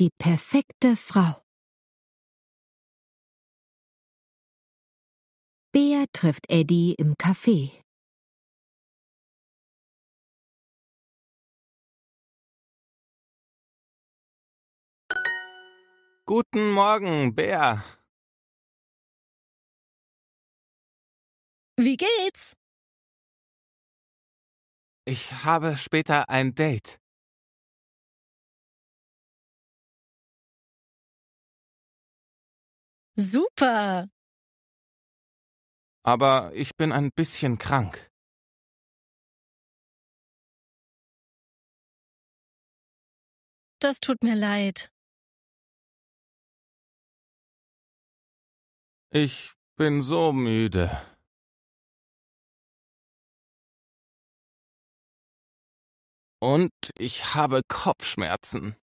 Die perfekte Frau. Bea trifft Eddie im Café. Guten Morgen, Bär. Wie geht's? Ich habe später ein Date. Super. Aber ich bin ein bisschen krank. Das tut mir leid. Ich bin so müde. Und ich habe Kopfschmerzen.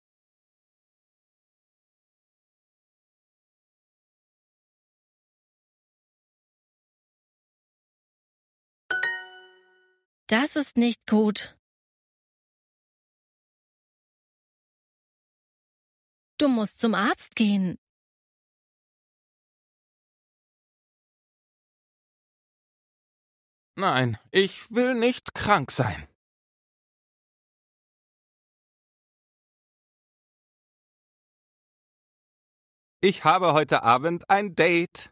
Das ist nicht gut. Du musst zum Arzt gehen. Nein, ich will nicht krank sein. Ich habe heute Abend ein Date.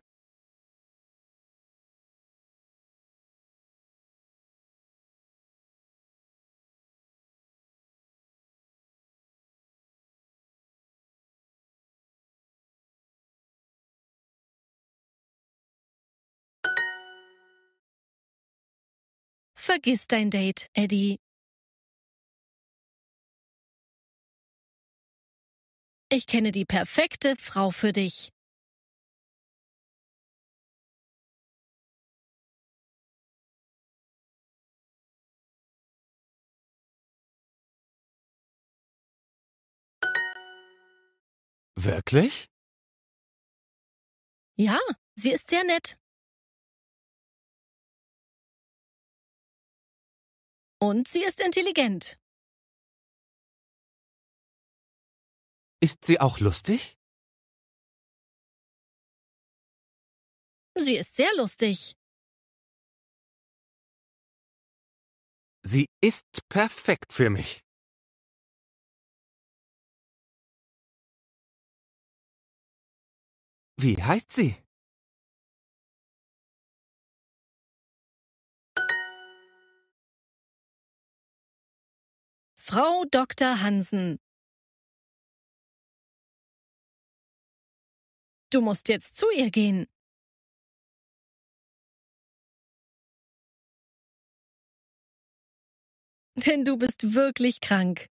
Vergiss dein Date, Eddie. Ich kenne die perfekte Frau für dich. Wirklich? Ja, sie ist sehr nett. Und sie ist intelligent. Ist sie auch lustig? Sie ist sehr lustig. Sie ist perfekt für mich. Wie heißt sie? Frau Dr. Hansen. Du musst jetzt zu ihr gehen. Denn du bist wirklich krank.